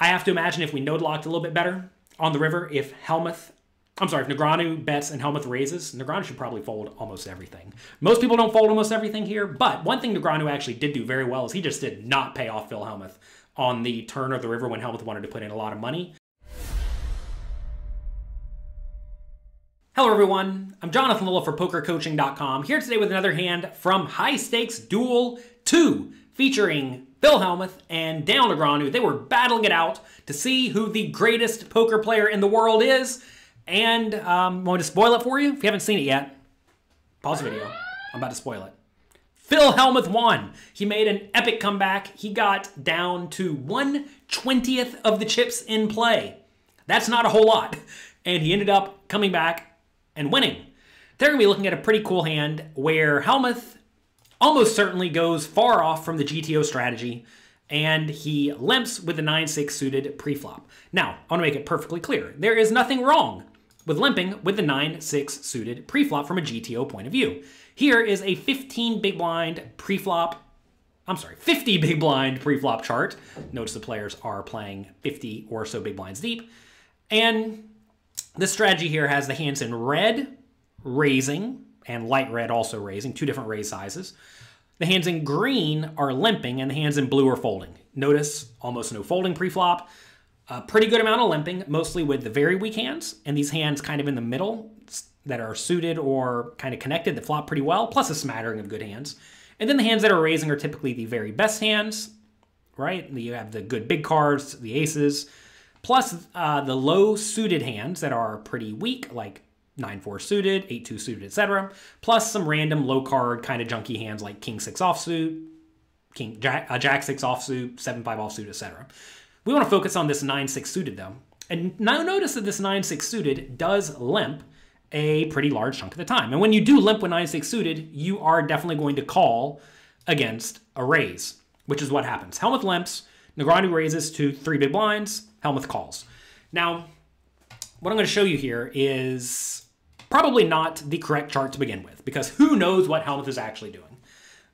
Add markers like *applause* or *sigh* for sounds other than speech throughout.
I have to imagine if we node locked a little bit better on the river, if Hellmuth, I'm sorry, if Negreanu bets and Hellmuth raises, Negreanu should probably fold almost everything. Most people don't fold almost everything here, but one thing Negreanu actually did do very well is he just did not pay off Phil Hellmuth on the turn of the river when Hellmuth wanted to put in a lot of money. Hello everyone, I'm Jonathan Little for PokerCoaching.com, here today with another hand from High Stakes Duel 2, featuring Phil Hellmuth and Daniel Negreanu. They were battling it out to see who the greatest poker player in the world is, and um, want to spoil it for you? If you haven't seen it yet, pause the video. I'm about to spoil it. Phil Hellmuth won. He made an epic comeback. He got down to 1 20th of the chips in play. That's not a whole lot. And he ended up coming back and winning. They're going to be looking at a pretty cool hand where Hellmuth almost certainly goes far off from the GTO strategy and he limps with the 9-6 suited preflop. Now, I want to make it perfectly clear. There is nothing wrong with limping with the 9-6 suited preflop from a GTO point of view. Here is a 15 big blind preflop I'm sorry, 50 big blind preflop chart. Notice the players are playing 50 or so big blinds deep. And this strategy here has the hands in red, raising, and light red also raising, two different raise sizes. The hands in green are limping, and the hands in blue are folding. Notice almost no folding pre-flop. A pretty good amount of limping, mostly with the very weak hands, and these hands kind of in the middle that are suited or kind of connected that flop pretty well, plus a smattering of good hands. And then the hands that are raising are typically the very best hands, right? You have the good big cards, the aces, plus uh, the low suited hands that are pretty weak, like 9-4 suited, 8-2 suited, etc. Plus some random low card kind of junky hands like King 6 offsuit, King Jack, uh, Jack 6 offsuit, 7-5 offsuit, etc. We want to focus on this 9-6 suited though. And now notice that this 9-6 suited does limp a pretty large chunk of the time. And when you do limp with 9-6 suited, you are definitely going to call against a raise, which is what happens. Hellmuth limps, Negreanu raises to three big blinds, Hellmuth calls. Now, what I'm going to show you here is probably not the correct chart to begin with, because who knows what Hellmuth is actually doing.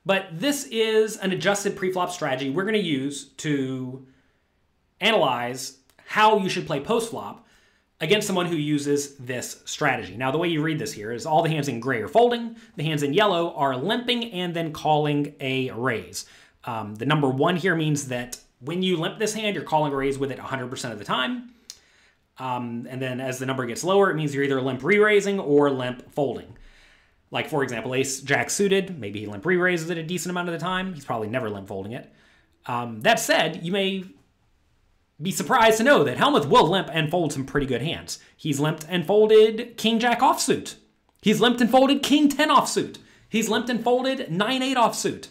But this is an adjusted preflop strategy we're going to use to analyze how you should play postflop against someone who uses this strategy. Now, the way you read this here is all the hands in gray are folding, the hands in yellow are limping and then calling a raise. Um, the number one here means that when you limp this hand, you're calling a raise with it 100% of the time. Um, and then as the number gets lower, it means you're either limp re-raising or limp folding. Like, for example, ace jack suited, maybe he limp re-raises it a decent amount of the time. He's probably never limp folding it. Um, that said, you may be surprised to know that Hellmuth will limp and fold some pretty good hands. He's limped and folded king jack offsuit. He's limped and folded king 10 offsuit. He's limped and folded 9 8 offsuit.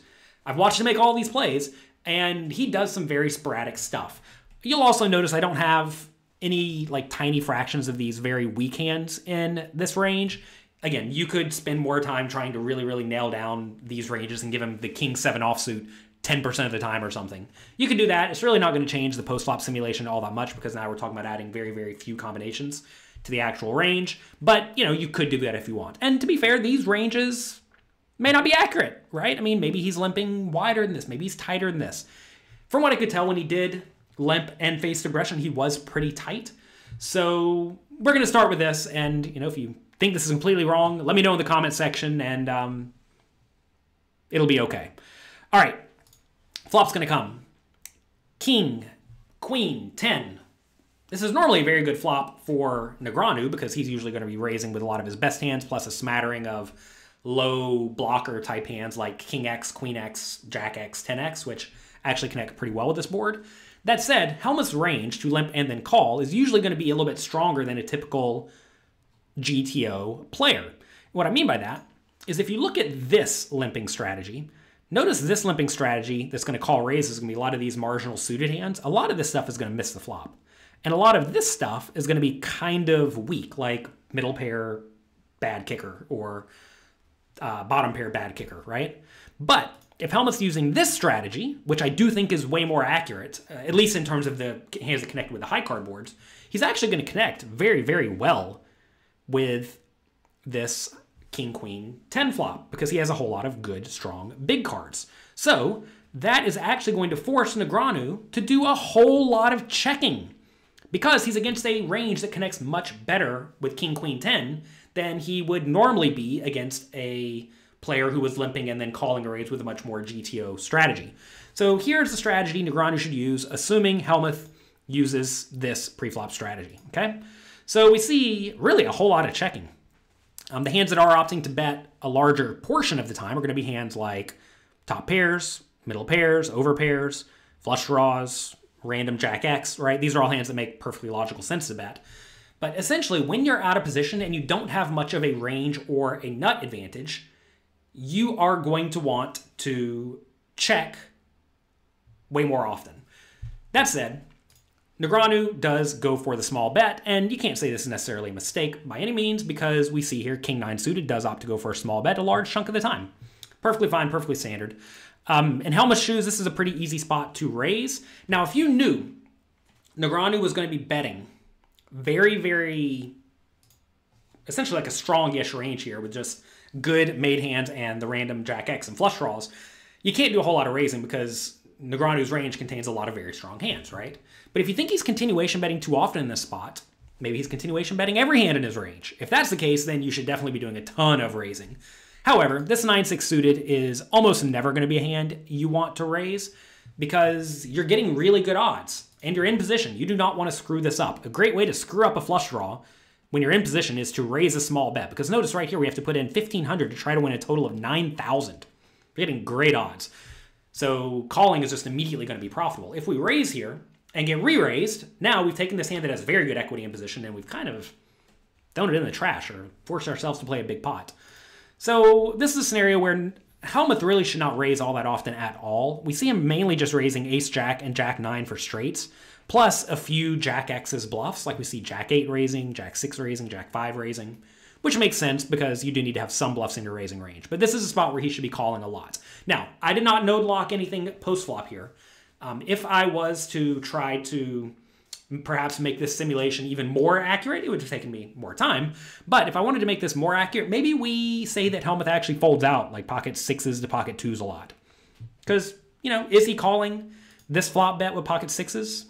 I've watched him make all these plays, and he does some very sporadic stuff. You'll also notice I don't have any like tiny fractions of these very weak hands in this range. Again, you could spend more time trying to really, really nail down these ranges and give him the king seven offsuit 10% of the time or something. You can do that. It's really not going to change the post flop simulation all that much because now we're talking about adding very, very few combinations to the actual range. But, you know, you could do that if you want. And to be fair, these ranges may not be accurate, right? I mean, maybe he's limping wider than this. Maybe he's tighter than this. From what I could tell when he did limp and faced aggression, he was pretty tight. So we're going to start with this. And, you know, if you think this is completely wrong, let me know in the comment section and um, it'll be okay. All right. Flop's going to come. King, Queen, 10. This is normally a very good flop for Negreanu because he's usually going to be raising with a lot of his best hands plus a smattering of low blocker type hands like King X, Queen X, Jack X, 10X, which actually connect pretty well with this board. That said, Hellmuth's range to limp and then call is usually going to be a little bit stronger than a typical GTO player. What I mean by that is if you look at this limping strategy, notice this limping strategy that's going to call raises is going to be a lot of these marginal suited hands. A lot of this stuff is going to miss the flop. And a lot of this stuff is going to be kind of weak, like middle pair bad kicker or uh, bottom pair bad kicker, right? But if Hellmuth's using this strategy, which I do think is way more accurate, uh, at least in terms of the hands that connect with the high card boards, he's actually going to connect very, very well with this king queen 10 flop because he has a whole lot of good, strong big cards. So that is actually going to force Negreanu to do a whole lot of checking because he's against a range that connects much better with King Queen 10 than he would normally be against a player who was limping and then calling a raise with a much more GTO strategy. So here's the strategy Negreanu should use, assuming Hellmuth uses this preflop strategy, okay? So we see really a whole lot of checking. Um, the hands that are opting to bet a larger portion of the time are going to be hands like top pairs, middle pairs, over pairs, flush draws, random jack X, right? These are all hands that make perfectly logical sense to bet. But essentially, when you're out of position and you don't have much of a range or a nut advantage, you are going to want to check way more often. That said, Negreanu does go for the small bet, and you can't say this is necessarily a mistake by any means because we see here King 9 suited does opt to go for a small bet a large chunk of the time. Perfectly fine, perfectly standard. Um, in shoes, this is a pretty easy spot to raise. Now, if you knew Negreanu was going to be betting very, very, essentially like a strong-ish range here with just good made hands and the random Jack X and flush draws, you can't do a whole lot of raising because Negreanu's range contains a lot of very strong hands, right? But if you think he's continuation betting too often in this spot, maybe he's continuation betting every hand in his range. If that's the case, then you should definitely be doing a ton of raising. However, this 9-6 suited is almost never going to be a hand you want to raise because you're getting really good odds and you're in position. You do not want to screw this up. A great way to screw up a flush draw when you're in position is to raise a small bet because notice right here we have to put in 1500 to try to win a total of 9000. We're getting great odds. So calling is just immediately going to be profitable. If we raise here and get re-raised, now we've taken this hand that has very good equity in position and we've kind of thrown it in the trash or forced ourselves to play a big pot. So this is a scenario where Hellmuth really should not raise all that often at all. We see him mainly just raising ace jack and jack nine for straights, plus a few jack X's bluffs, like we see jack eight raising, jack six raising, jack five raising, which makes sense because you do need to have some bluffs in your raising range. But this is a spot where he should be calling a lot. Now, I did not node lock anything post flop here. Um, if I was to try to perhaps make this simulation even more accurate, it would have taken me more time. But if I wanted to make this more accurate, maybe we say that Hellmuth actually folds out like pocket sixes to pocket twos a lot. Because, you know, is he calling this flop bet with pocket sixes?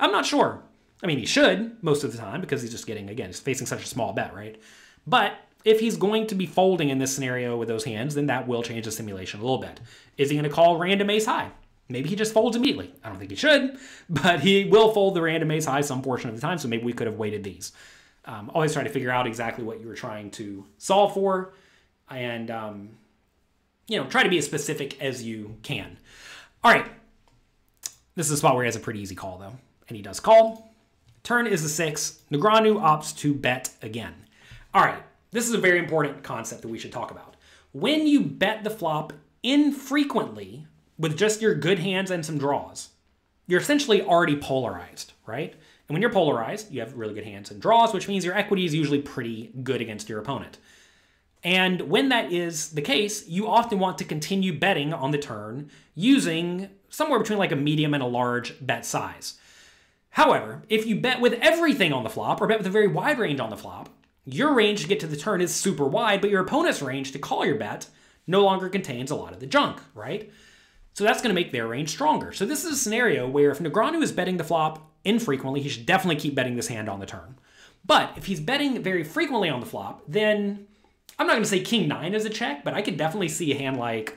I'm not sure. I mean, he should most of the time because he's just getting, again, he's facing such a small bet, right? But if he's going to be folding in this scenario with those hands, then that will change the simulation a little bit. Is he going to call random ace high? Maybe he just folds immediately. I don't think he should, *laughs* but he will fold the random ace high some portion of the time, so maybe we could have weighted these. Um, always try to figure out exactly what you were trying to solve for, and um, you know, try to be as specific as you can. All right, this is a spot where he has a pretty easy call though, and he does call. Turn is the six. Negreanu opts to bet again. All right, this is a very important concept that we should talk about. When you bet the flop infrequently with just your good hands and some draws, you're essentially already polarized, right? And when you're polarized, you have really good hands and draws, which means your equity is usually pretty good against your opponent. And when that is the case, you often want to continue betting on the turn using somewhere between like a medium and a large bet size. However, if you bet with everything on the flop or bet with a very wide range on the flop, your range to get to the turn is super wide, but your opponent's range to call your bet no longer contains a lot of the junk, right? So that's going to make their range stronger. So this is a scenario where if Negreanu is betting the flop infrequently, he should definitely keep betting this hand on the turn. But if he's betting very frequently on the flop, then I'm not going to say king 9 is a check, but I could definitely see a hand like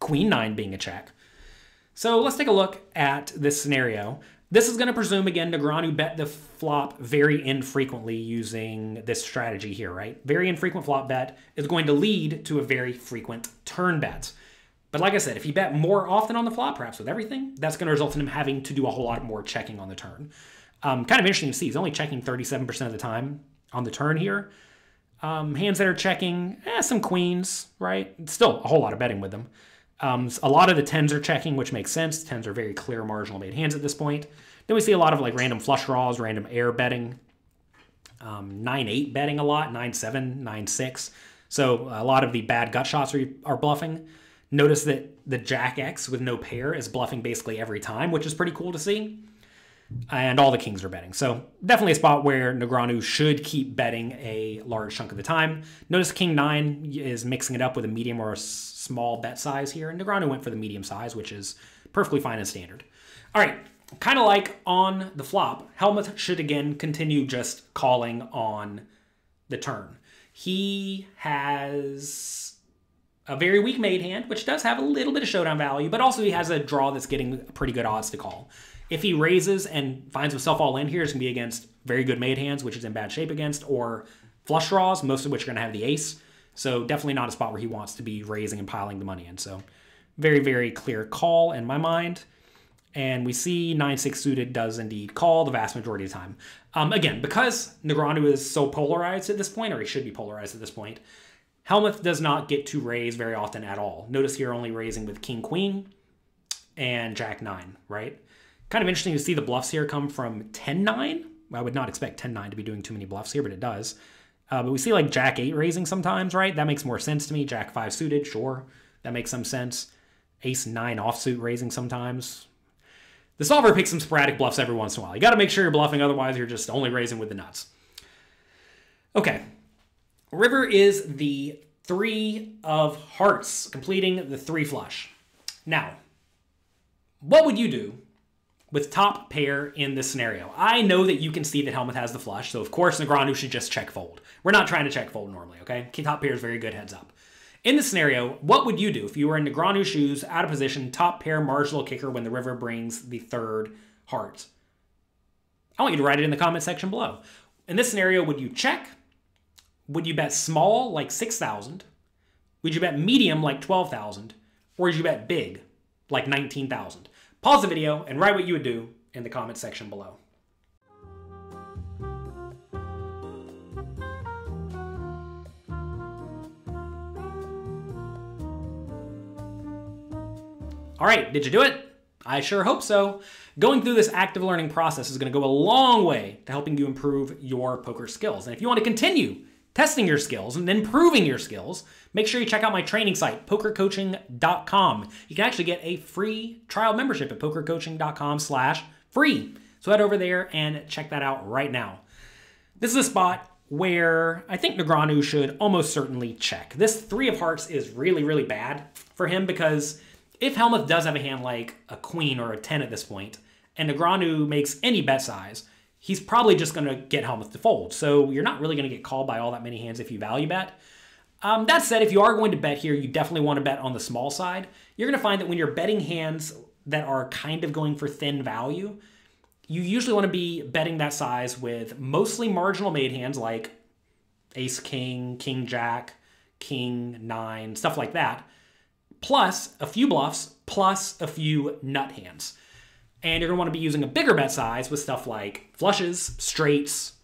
queen 9 being a check. So let's take a look at this scenario. This is going to presume, again, Negreanu bet the flop very infrequently using this strategy here, right? Very infrequent flop bet is going to lead to a very frequent turn bet. But like I said, if he bet more often on the flop, perhaps with everything, that's going to result in him having to do a whole lot more checking on the turn. Um, kind of interesting to see. He's only checking 37% of the time on the turn here. Um, hands that are checking, eh, some queens, right? Still a whole lot of betting with them. Um, a lot of the tens are checking, which makes sense. Tens are very clear marginal made hands at this point. Then we see a lot of like random flush draws, random air betting, um, 9-8 betting a lot, 9-7, 9-6. So a lot of the bad gut shots are, are bluffing. Notice that the Jack X with no pair is bluffing basically every time, which is pretty cool to see. And all the kings are betting. So definitely a spot where Negreanu should keep betting a large chunk of the time. Notice King 9 is mixing it up with a medium or a small bet size here, and Negreanu went for the medium size, which is perfectly fine and standard. All right, kind of like on the flop, Hellmuth should again continue just calling on the turn. He has a very weak made hand, which does have a little bit of showdown value, but also he has a draw that's getting pretty good odds to call. If he raises and finds himself all in here, it's going to be against very good made hands, which is in bad shape against, or flush draws, most of which are going to have the ace. So definitely not a spot where he wants to be raising and piling the money in. So very, very clear call in my mind. And we see 9-6 suited does indeed call the vast majority of the time. Um, again, because Negreanu is so polarized at this point, or he should be polarized at this point, Hellmuth does not get to raise very often at all. Notice here only raising with King Queen and Jack 9, right? Kind of interesting to see the bluffs here come from 10-9. I would not expect 10-9 to be doing too many bluffs here, but it does. Uh, but we see like Jack 8 raising sometimes, right? That makes more sense to me. Jack 5 suited, sure. That makes some sense. Ace 9 offsuit raising sometimes. The solver picks some sporadic bluffs every once in a while. You got to make sure you're bluffing, otherwise you're just only raising with the nuts. Okay, River is the three of hearts, completing the three flush. Now, what would you do with top pair in this scenario? I know that you can see that Hellmuth has the flush, so of course Negreanu should just check fold. We're not trying to check fold normally, okay? Top pair is very good heads up. In this scenario, what would you do if you were in Negreanu's shoes, out of position, top pair marginal kicker when the river brings the third heart? I want you to write it in the comment section below. In this scenario, would you check? Would you bet small, like 6,000? Would you bet medium, like 12,000? Or would you bet big, like 19,000? Pause the video and write what you would do in the comment section below. All right, did you do it? I sure hope so. Going through this active learning process is going to go a long way to helping you improve your poker skills. And if you want to continue testing your skills and improving your skills, make sure you check out my training site, pokercoaching.com. You can actually get a free trial membership at pokercoaching.com slash free. So head over there and check that out right now. This is a spot where I think Negreanu should almost certainly check. This three of hearts is really, really bad for him because if Hellmuth does have a hand like a queen or a 10 at this point, and Negreanu makes any bet size, he's probably just going to get Hellmuth to fold. So you're not really going to get called by all that many hands if you value bet. Um, that said, if you are going to bet here, you definitely want to bet on the small side. You're going to find that when you're betting hands that are kind of going for thin value, you usually want to be betting that size with mostly marginal made hands like ace king, king jack, king nine, stuff like that, plus a few bluffs, plus a few nut hands. And you're going to want to be using a bigger bet size with stuff like flushes, straights,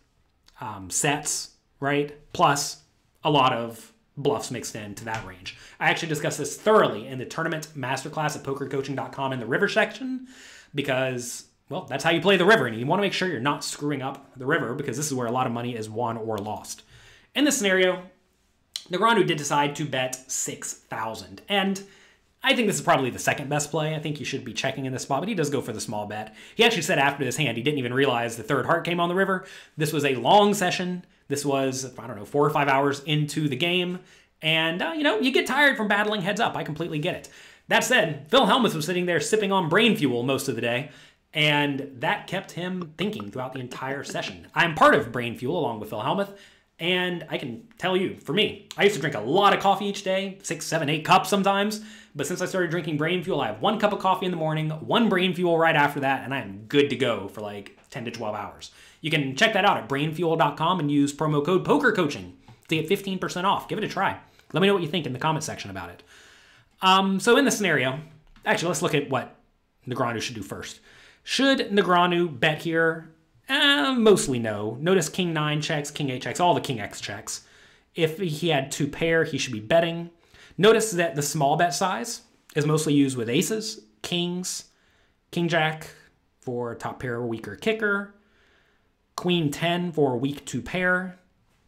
um, sets, right? Plus a lot of bluffs mixed into that range. I actually discussed this thoroughly in the tournament masterclass at pokercoaching.com in the river section because, well, that's how you play the river. And you want to make sure you're not screwing up the river because this is where a lot of money is won or lost. In this scenario, Negreanu did decide to bet 6,000. And I think this is probably the second best play. I think you should be checking in this spot, but he does go for the small bet. He actually said after this hand he didn't even realize the third heart came on the river. This was a long session. This was, I don't know, four or five hours into the game. And, uh, you know, you get tired from battling heads up. I completely get it. That said, Phil Hellmuth was sitting there sipping on brain fuel most of the day, and that kept him thinking throughout the entire session. I'm part of brain fuel along with Phil Hellmuth. And I can tell you, for me, I used to drink a lot of coffee each day, six, seven, eight cups sometimes. But since I started drinking brain fuel, I have one cup of coffee in the morning, one brain fuel right after that, and I am good to go for like 10 to 12 hours. You can check that out at breinfuel.com and use promo code POKERCOACHING to get 15% off. Give it a try. Let me know what you think in the comment section about it. Um, so in this scenario, actually, let's look at what Negreanu should do first. Should Negreanu bet here uh, mostly no. Notice king 9 checks, king 8 checks, all the king x checks. If he had two pair, he should be betting. Notice that the small bet size is mostly used with aces, kings, king jack for top pair weaker kicker, queen 10 for weak two pair,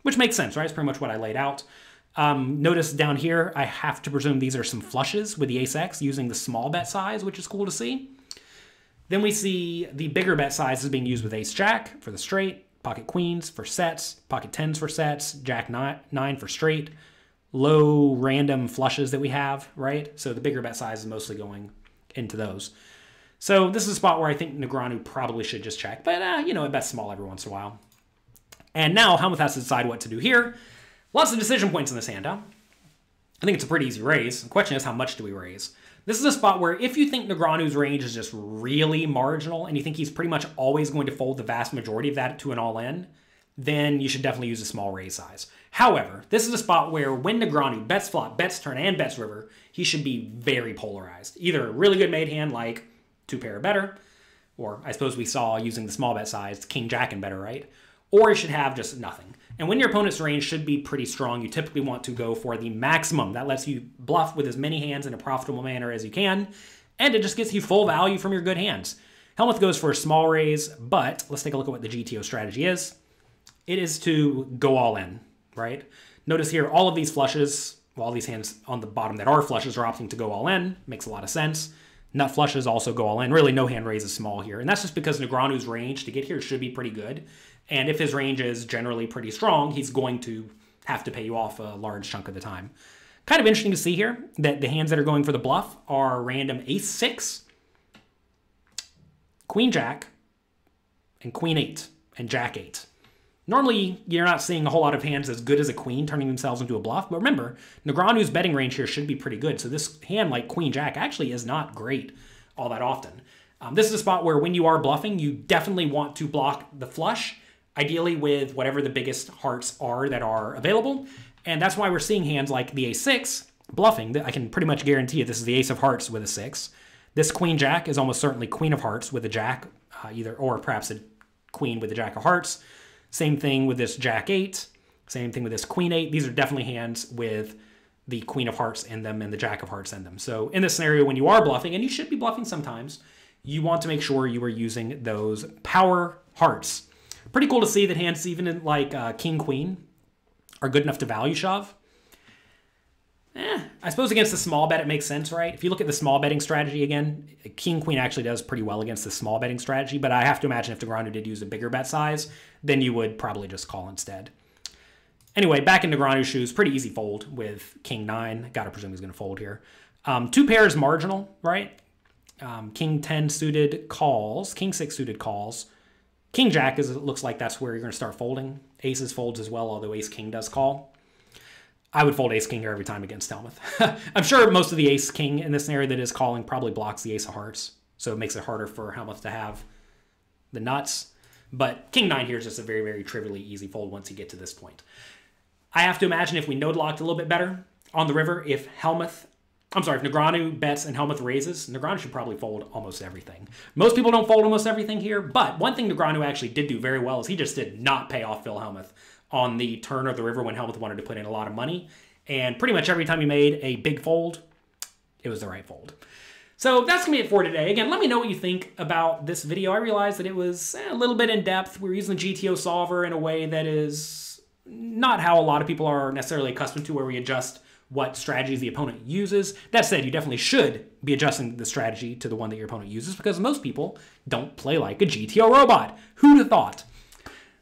which makes sense, right? It's pretty much what I laid out. Um, notice down here, I have to presume these are some flushes with the ace x using the small bet size, which is cool to see. Then we see the bigger bet sizes being used with ace jack for the straight, pocket queens for sets, pocket tens for sets, jack nine, for straight, low random flushes that we have, right? So the bigger bet size is mostly going into those. So this is a spot where I think Negreanu probably should just check, but uh, you know, it bets small every once in a while. And now Hellmuth has to decide what to do here. Lots of decision points in this hand, huh? I think it's a pretty easy raise. The question is, how much do we raise? This is a spot where if you think Negreanu's range is just really marginal and you think he's pretty much always going to fold the vast majority of that to an all-in, then you should definitely use a small raise size. However, this is a spot where when Negreanu bets flop, bets turn, and bets river, he should be very polarized. Either a really good made hand like two pair or better, or I suppose we saw using the small bet size, king jack and better, right? Or he should have just nothing. And when your opponent's range should be pretty strong, you typically want to go for the maximum. That lets you bluff with as many hands in a profitable manner as you can, and it just gets you full value from your good hands. Hellmuth goes for a small raise, but let's take a look at what the GTO strategy is. It is to go all in, right? Notice here, all of these flushes, well, all these hands on the bottom that are flushes are opting to go all in. Makes a lot of sense. Nut flushes also go all in. Really, no hand raise is small here. And that's just because Negreanu's range to get here should be pretty good. And if his range is generally pretty strong, he's going to have to pay you off a large chunk of the time. Kind of interesting to see here that the hands that are going for the bluff are random ace six, queen jack, and queen eight, and jack eight. Normally, you're not seeing a whole lot of hands as good as a queen turning themselves into a bluff, but remember, Negreanu's betting range here should be pretty good, so this hand like queen jack actually is not great all that often. Um, this is a spot where when you are bluffing, you definitely want to block the flush ideally with whatever the biggest hearts are that are available. And that's why we're seeing hands like the ace-6 bluffing. I can pretty much guarantee you this is the ace of hearts with a 6. This queen jack is almost certainly queen of hearts with a jack, uh, either or perhaps a queen with a jack of hearts. Same thing with this jack 8. Same thing with this queen 8. These are definitely hands with the queen of hearts in them and the jack of hearts in them. So in this scenario, when you are bluffing, and you should be bluffing sometimes, you want to make sure you are using those power hearts Pretty cool to see that hands even in like uh, King Queen are good enough to value shove. Eh, I suppose against the small bet it makes sense, right? If you look at the small betting strategy again, King Queen actually does pretty well against the small betting strategy, but I have to imagine if Negreanu did use a bigger bet size, then you would probably just call instead. Anyway, back in Negreanu's shoes, pretty easy fold with King 9. Gotta presume he's gonna fold here. Um, two pairs marginal, right? Um, King 10 suited calls, King 6 suited calls. King Jack is it looks like that's where you're going to start folding. Aces folds as well, although Ace King does call. I would fold Ace King here every time against Hellmuth. *laughs* I'm sure most of the Ace King in this scenario that is calling probably blocks the Ace of Hearts, so it makes it harder for Hellmuth to have the nuts. But King 9 here is just a very, very trivially easy fold once you get to this point. I have to imagine if we node locked a little bit better on the river, if Hellmuth I'm sorry, if Negreanu bets and Hellmuth raises, Negreanu should probably fold almost everything. Most people don't fold almost everything here, but one thing Negreanu actually did do very well is he just did not pay off Phil Hellmuth on the turn of the river when Hellmuth wanted to put in a lot of money. And pretty much every time he made a big fold, it was the right fold. So that's going to be it for today. Again, let me know what you think about this video. I realized that it was eh, a little bit in depth. We're using the GTO solver in a way that is not how a lot of people are necessarily accustomed to, where we adjust what strategies the opponent uses. That said, you definitely should be adjusting the strategy to the one that your opponent uses because most people don't play like a GTO robot. Who'd have thought?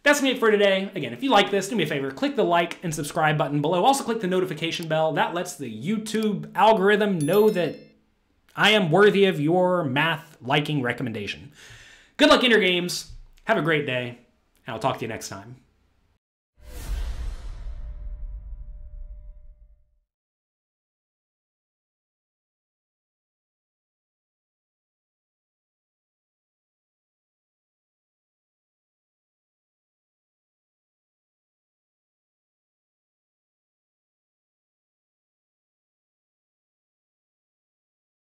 That's me for today. Again, if you like this, do me a favor, click the like and subscribe button below. Also click the notification bell. That lets the YouTube algorithm know that I am worthy of your math liking recommendation. Good luck in your games. Have a great day, and I'll talk to you next time.